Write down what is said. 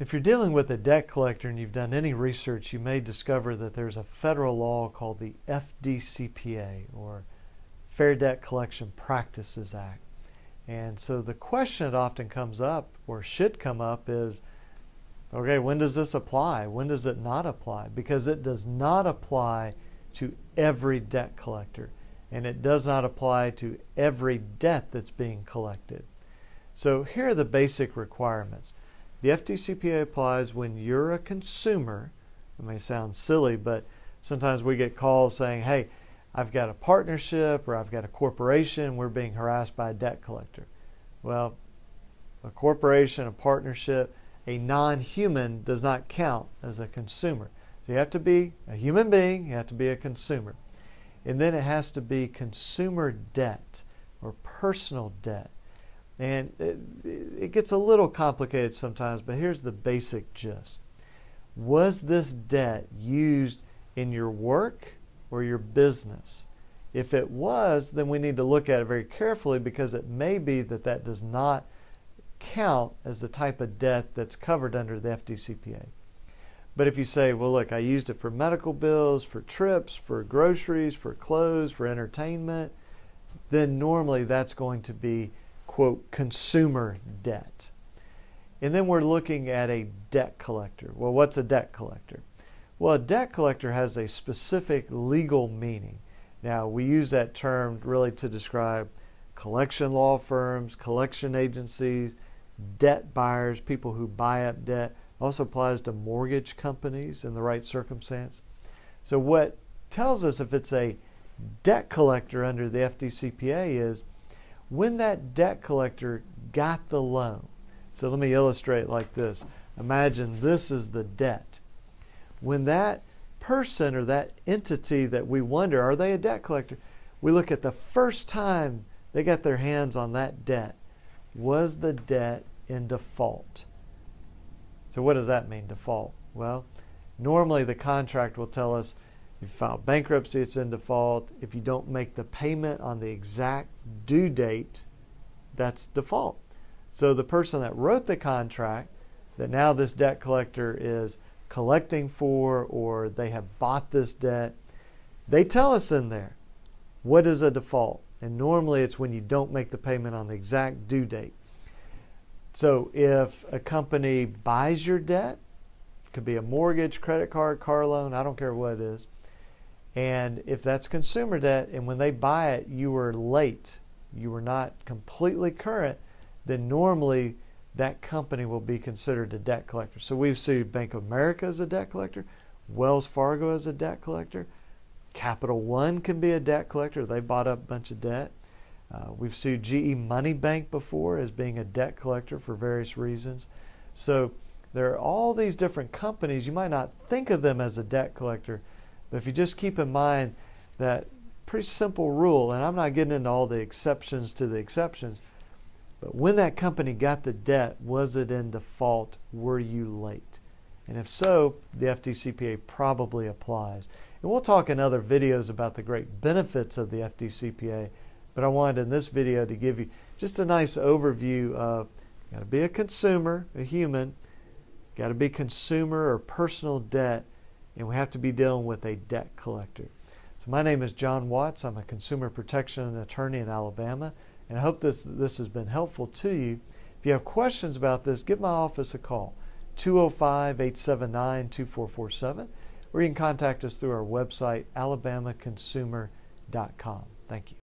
If you're dealing with a debt collector and you've done any research, you may discover that there's a federal law called the FDCPA or Fair Debt Collection Practices Act. And so the question that often comes up, or should come up, is okay, when does this apply? When does it not apply? Because it does not apply to every debt collector, and it does not apply to every debt that's being collected. So here are the basic requirements. The FDCPA applies when you're a consumer. It may sound silly, but sometimes we get calls saying, hey, I've got a partnership or I've got a corporation, we're being harassed by a debt collector. Well, a corporation, a partnership, a non human does not count as a consumer. So you have to be a human being, you have to be a consumer. And then it has to be consumer debt or personal debt. And it, it gets a little complicated sometimes, but here's the basic gist. Was this debt used in your work or your business? If it was, then we need to look at it very carefully because it may be that that does not count as the type of debt that's covered under the FDCPA. But if you say, well, look, I used it for medical bills, for trips, for groceries, for clothes, for entertainment, then normally that's going to be quote, consumer debt. And then we're looking at a debt collector. Well, what's a debt collector? Well, a debt collector has a specific legal meaning. Now, we use that term really to describe collection law firms, collection agencies, debt buyers, people who buy up debt. Also applies to mortgage companies in the right circumstance. So, what tells us if it's a debt collector under the FDCPA is when that debt collector got the loan. So let me illustrate like this. Imagine this is the debt. When that person or that entity that we wonder, are they a debt collector? We look at the first time they got their hands on that debt. Was the debt in default? So, what does that mean, default? Well, normally the contract will tell us if you file bankruptcy, it's in default. If you don't make the payment on the exact due date, that's default. So the person that wrote the contract that now this debt collector is collecting for or they have bought this debt, they tell us in there what is a default. And normally it's when you don't make the payment on the exact due date. So if a company buys your debt, it could be a mortgage, credit card, car loan, I don't care what it is and if that's consumer debt, and when they buy it, you were late, you were not completely current, then normally that company will be considered a debt collector. So we've sued Bank of America as a debt collector, Wells Fargo as a debt collector, Capital One can be a debt collector. They bought up a bunch of debt. Uh, we've sued GE Money Bank before as being a debt collector for various reasons. So there are all these different companies. You might not think of them as a debt collector, but if you just keep in mind that pretty simple rule, and I'm not getting into all the exceptions to the exceptions, but when that company got the debt, was it in default? Were you late? And if so, the FDCPA probably applies. And we'll talk in other videos about the great benefits of the FDCPA, but I wanted in this video to give you just a nice overview of got to be a consumer, a human, got to be consumer or personal debt and we have to be dealing with a debt collector. So my name is John Watts. I'm a consumer protection attorney in Alabama, and I hope this this has been helpful to you. If you have questions about this, give my office a call, 205-879-2447, or you can contact us through our website, alabamaconsumer.com. Thank you.